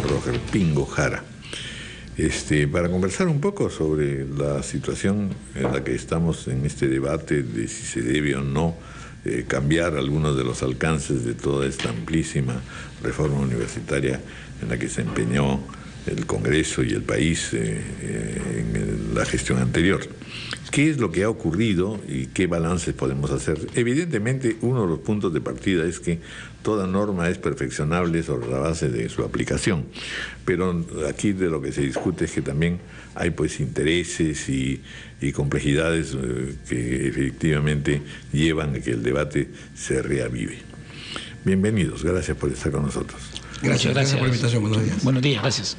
Roger Pingo Jara. Este, para conversar un poco sobre la situación en la que estamos en este debate de si se debe o no eh, cambiar algunos de los alcances de toda esta amplísima reforma universitaria en la que se empeñó el Congreso y el país eh, eh, la gestión anterior. ¿Qué es lo que ha ocurrido y qué balances podemos hacer? Evidentemente, uno de los puntos de partida es que toda norma es perfeccionable sobre la base de su aplicación, pero aquí de lo que se discute es que también hay pues intereses y, complejidades eh, que efectivamente llevan a que el debate se reavive. Bienvenidos, gracias por estar con nosotros. Gracias, gracias por la invitación. Buenos días. Buenos días, gracias.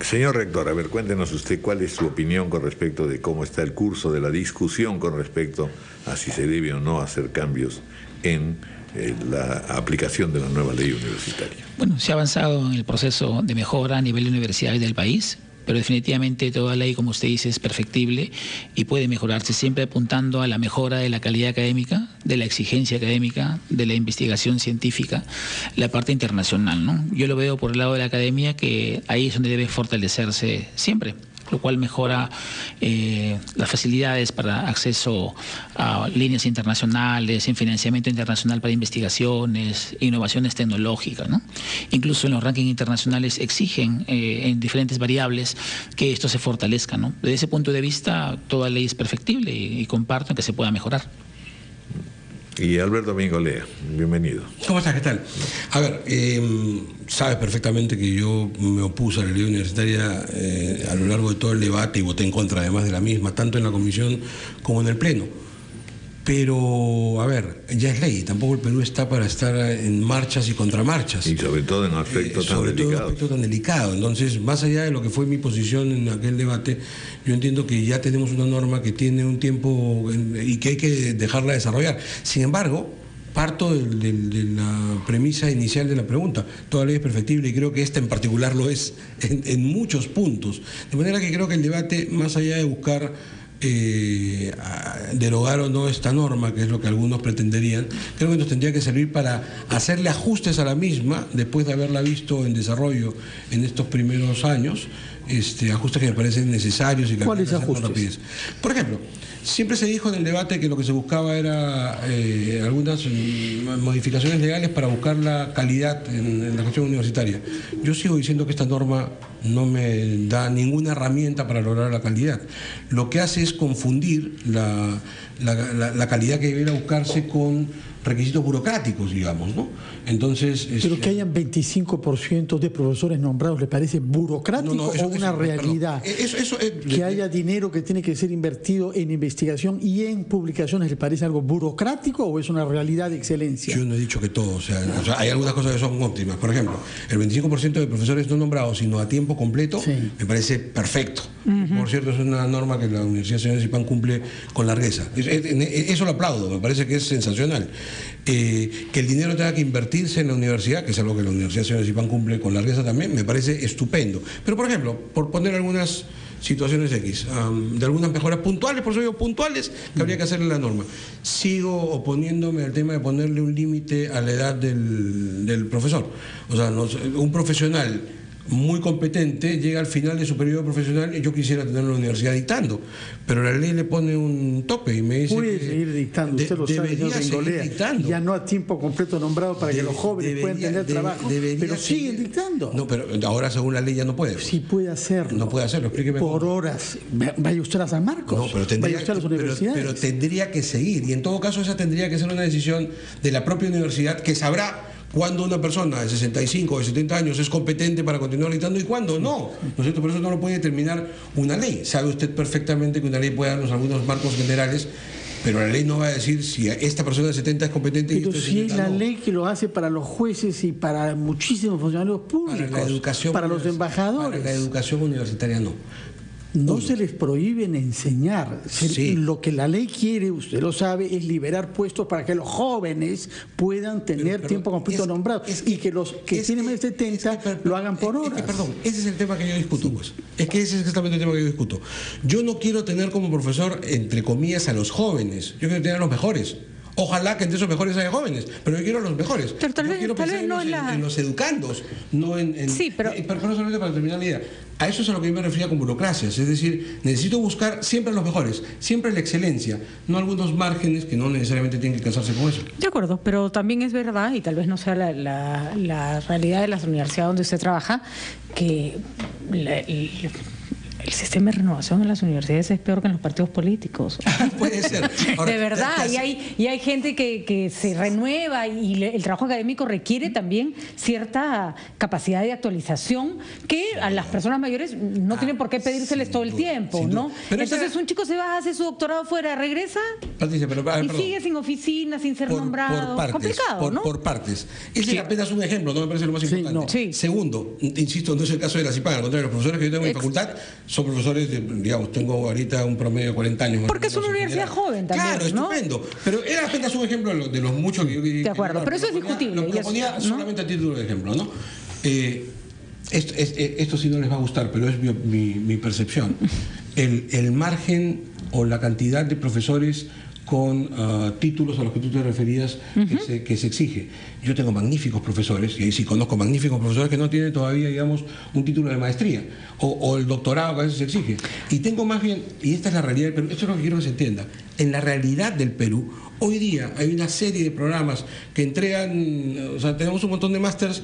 Señor rector, a ver, cuéntenos usted cuál es su opinión con respecto de cómo está el curso de la discusión con respecto a si se debe o no hacer cambios en eh, la aplicación de la nueva ley universitaria. Bueno, se ha avanzado en el proceso de mejora a nivel de universidades del país pero definitivamente toda ley, como usted dice, es perfectible y puede mejorarse, siempre apuntando a la mejora de la calidad académica, de la exigencia académica, de la investigación científica, la parte internacional. ¿no? Yo lo veo por el lado de la academia que ahí es donde debe fortalecerse siempre lo cual mejora eh, las facilidades para acceso a líneas internacionales, en financiamiento internacional para investigaciones, innovaciones tecnológicas. ¿no? Incluso en los rankings internacionales exigen eh, en diferentes variables que esto se fortalezca. ¿no? Desde ese punto de vista, toda ley es perfectible y, y comparto que se pueda mejorar. Y Alberto Mingolea, bienvenido. ¿Cómo estás? ¿Qué tal? A ver, em, sabes perfectamente que yo me opuse a la ley universitaria eh, a lo largo de todo el debate y voté en contra además de la misma, tanto en la comisión como en el Pleno. Pero, a ver, ya es ley, tampoco el Perú está para estar en marchas y contramarchas. Y sobre todo en aspectos eh, tan sobre Todo en aspecto tan delicado. Entonces, más allá de lo que fue mi posición en aquel debate, yo entiendo que ya tenemos una norma que tiene un tiempo y que hay que dejarla desarrollar. Sin embargo, parto de, la premisa inicial de la pregunta. Toda ley es perfectible y creo que esta en particular lo es en muchos puntos. De manera que creo que el debate, más allá de buscar eh, derogar o no esta norma, que es lo que algunos pretenderían, creo que nos tendría que servir para hacerle ajustes a la misma, después de haberla visto en desarrollo en estos primeros años, este, ajustes que me parecen necesarios y que ¿Cuáles ajustes? Por ejemplo, siempre se dijo en el debate que lo que se buscaba era eh, algunas mm, modificaciones legales para buscar la calidad en, la gestión universitaria. Yo sigo diciendo que esta norma no me da ninguna herramienta para lograr la calidad. Lo que hace es confundir la, la calidad que debiera buscarse con requisitos burocráticos, digamos, ¿no? Entonces... Pero que hayan 25% de profesores nombrados, ¿le parece burocrático o una realidad? que haya dinero que tiene que ser invertido en investigación y en publicaciones, ¿le parece algo burocrático o es una realidad de excelencia? Yo no he dicho que todo, o sea, hay algunas cosas que son óptimas. Por ejemplo, el 25% de profesores no nombrados, sino a tiempo completo, me parece perfecto. Por cierto, es una norma que la Universidad Señor Cipán cumple con largueza. Eso lo aplaudo, me parece que es sensacional. Eh, que el dinero tenga que invertirse en la universidad, que es algo que la Universidad Señor Cipán cumple con largueza también, me parece estupendo. Pero, por ejemplo, por poner algunas situaciones X, de algunas mejoras puntuales, por eso digo puntuales, que habría que hacerle la norma. Sigo oponiéndome al tema de ponerle un límite a la edad del, del profesor. O sea, un profesional muy competente, llega al final de su periodo profesional y yo quisiera tener la universidad dictando, pero la ley le pone un tope y me dice Puede seguir dictando, usted lo sabe, dictando. ya no a tiempo completo nombrado para que los jóvenes puedan tener trabajo, pero siguen dictando. No, pero ahora según la ley ya no puede. Sí puede hacerlo. No puede hacerlo, explíqueme. Por horas. Vaya usted a San Marcos, no, pero tendría, vaya a las universidades. pero tendría que seguir y en todo caso esa tendría que ser una decisión de la propia universidad que sabrá cuando una persona de 65 o de 70 años es competente para continuar dictando y cuándo no. ¿No es? Por eso no lo puede determinar una ley. Sabe usted perfectamente que una ley puede darnos algunos marcos generales, pero la ley no va a decir si esta persona de 70 es competente pero y si es la ley que lo hace para los jueces y para muchísimos funcionarios públicos, para, la educación para los embajadores. Para la educación universitaria no. No se les prohíben enseñar. Lo que la ley quiere, usted lo sabe, es liberar puestos para que los jóvenes puedan tener tiempo completo nombrado y que los que tienen más de 70 lo hagan por horas. perdón, ese es el tema que yo discuto, pues. Es que ese es exactamente el tema que yo discuto. Yo no quiero tener como profesor, entre comillas, a los jóvenes. Yo quiero tener a los mejores Ojalá que entre esos mejores haya jóvenes, pero yo quiero los mejores. Pero tal vez, quiero tal vez no en, la... en, los educandos, no en... sí, pero... Pero solamente para terminar la idea. A eso es a lo que yo me refería con burocracias, es decir, necesito buscar siempre los mejores, siempre la excelencia, no algunos márgenes que no necesariamente tienen que casarse con eso. De acuerdo, pero también es verdad, y tal vez no sea la, la, la realidad de las universidades donde usted trabaja, que la, el sistema de renovación en las universidades es peor que en los partidos políticos. Puede ser. de verdad, y hay, y hay gente que, que se renueva y el trabajo académico requiere también cierta capacidad de actualización que a las personas mayores no tienen por qué pedírseles todo el tiempo, ¿no? Entonces un chico se va, hace su doctorado fuera, regresa y sigue sin oficina, sin ser nombrado. Complicado, por, ¿no? Por partes. Ese es apenas un ejemplo, no me parece lo más importante. Segundo, insisto, no es el caso de la CIPAN, al contrario, los profesores que yo tengo en mi facultad son profesores, digamos, tengo ahorita un promedio de 40 años. Porque es una universidad joven también. Claro, estupendo. Pero era apenas un ejemplo de los, muchos que yo De acuerdo, pero eso es discutible. Lo, ponía solamente a título de ejemplo, ¿no? Eh, esto, esto, sí no les va a gustar, pero es mi, mi, percepción. El, el margen o la cantidad de profesores con ah, títulos a los que tú te referías que, se, exige. Yo tengo magníficos profesores, y ahí sí conozco magníficos profesores que no tienen todavía, digamos, un título de maestría, o, el doctorado que a veces se exige. Y tengo más bien, y esta es la realidad del Perú, esto es lo que quiero que se entienda, en la realidad del Perú, hoy día hay una serie de programas que entregan, o sea, tenemos un montón de másters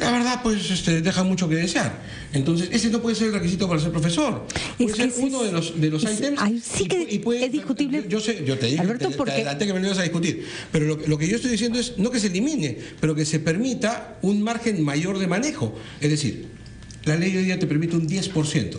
la verdad pues este, deja mucho que desear. Entonces, ese no puede ser el requisito para ser profesor. Puede ser uno de los, de los ítems. sí que y, puede, es discutible. Yo, sé, yo te dije Alberto, te, adelante que me lo ibas a discutir. Pero lo, lo, que yo estoy diciendo es no que se elimine, pero que se permita un margen mayor de manejo. Es decir, la ley hoy día te permite un 10%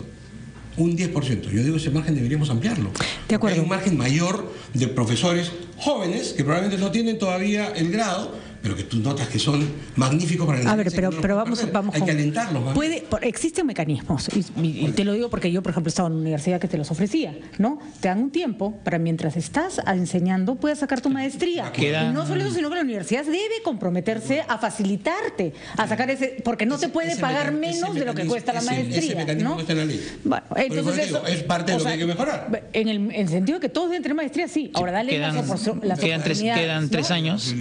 un 10%. Yo digo, ese margen deberíamos ampliarlo. De acuerdo. Hay un margen mayor de profesores jóvenes que probablemente no tienen todavía el grado, pero que tú notas que son magníficos para el A ver, pero, pero vamos, vamos Hay que alentarlos. Puede, existen mecanismos, y, te lo digo porque yo, por ejemplo, estaba en una universidad que te los ofrecía, ¿no? Te dan un tiempo para mientras estás enseñando, puedas sacar tu maestría. Y no solo eso, sino que la universidad debe comprometerse a facilitarte, a sacar ese, porque no se puede pagar menos de lo que cuesta la maestría. Ese ¿no? está en la ley. Bueno, entonces eso, es parte de lo que hay que mejorar. En el, sentido de que todos deben tener maestría, sí. Ahora dale quedan, las, quedan tres, quedan tres años,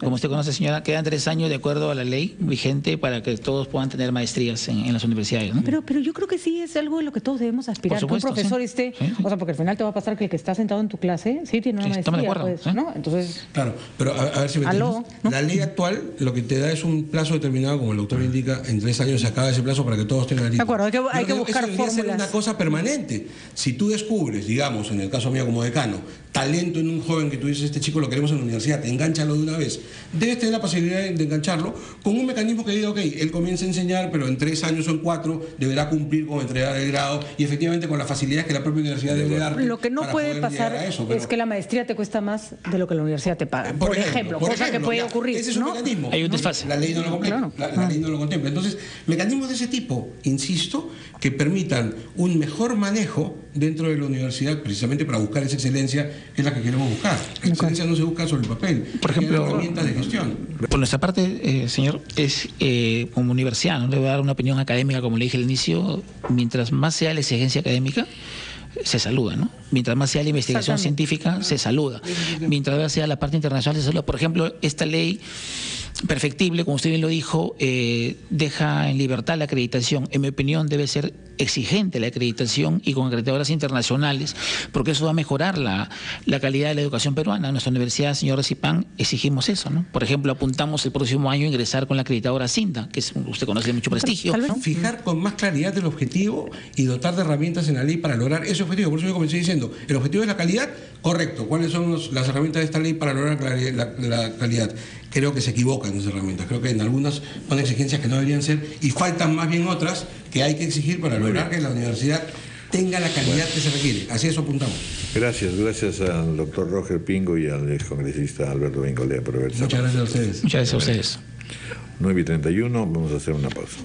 como usted conoce señora, quedan tres años de acuerdo a la ley vigente para que todos puedan tener maestrías en, las universidades. Pero, pero yo creo que sí es algo en lo que todos debemos aspirar. que un profesor esté, o sea, porque al final te va a pasar que el que está sentado en tu clase sí tiene una maestría. Pues, ¿no? Entonces, claro, pero a, ver si me La ley actual lo que te da es un plazo determinado, como el doctor indica, en tres años se acaba ese plazo para que todos tengan el De acuerdo, hay que, hay que buscar eso fórmulas. ser una cosa permanente. Si tú descubres, digamos, en el caso mío como decano, talento en un joven que tú dices, este chico lo queremos en la universidad, enganchalo de una vez, debes tener la posibilidad de engancharlo con un mecanismo que diga, ok, él comienza a enseñar, pero en tres años o en cuatro deberá cumplir con entregar el grado y efectivamente con las facilidades que la propia universidad debe dar. Lo que no puede pasar es que la maestría te cuesta más de lo que la universidad te paga. Por, ejemplo, cosa que puede ocurrir. Ese es un mecanismo. Hay un desfase. La ley no lo contempla. La, ley no lo contempla. Entonces, mecanismos de ese tipo, insisto, que permitan un mejor manejo dentro de la universidad, precisamente para buscar esa excelencia que es la que queremos buscar. La excelencia no se busca sobre el papel, por ejemplo, herramientas de gestión. Por nuestra parte, eh, señor, es eh, como universidad, no le voy a dar una opinión académica, como le dije al inicio, mientras más sea la exigencia académica, se saluda, ¿no? Mientras más sea la investigación científica, se saluda. Mientras más sea la parte internacional, se saluda. Por ejemplo, esta ley perfectible, como usted bien lo dijo, eh, deja en libertad la acreditación. En mi opinión, debe ser exigente la acreditación y con acreditadoras internacionales, porque eso va a mejorar la, calidad de la educación peruana. En nuestra universidad, señor Cipan, exigimos eso. ¿no? Por ejemplo, apuntamos el próximo año a ingresar con la acreditadora CINDA, que usted conoce de mucho prestigio. Fijar con más claridad el objetivo y dotar de herramientas en la ley para lograr ese objetivo. Por eso yo comencé diciendo, el objetivo es la calidad, correcto. ¿Cuáles son las herramientas de esta ley para lograr la calidad? creo que se equivocan esas herramientas. Creo que en algunas son exigencias que no deberían ser y faltan más bien otras que hay que exigir para lograr que la universidad tenga la calidad que se requiere. Así eso apuntamos. Gracias, gracias al doctor Roger Pingo y al excongresista Alberto Bengolea por haber Muchas gracias a ustedes. Muchas gracias a ustedes. 9 y 31, vamos a hacer una pausa.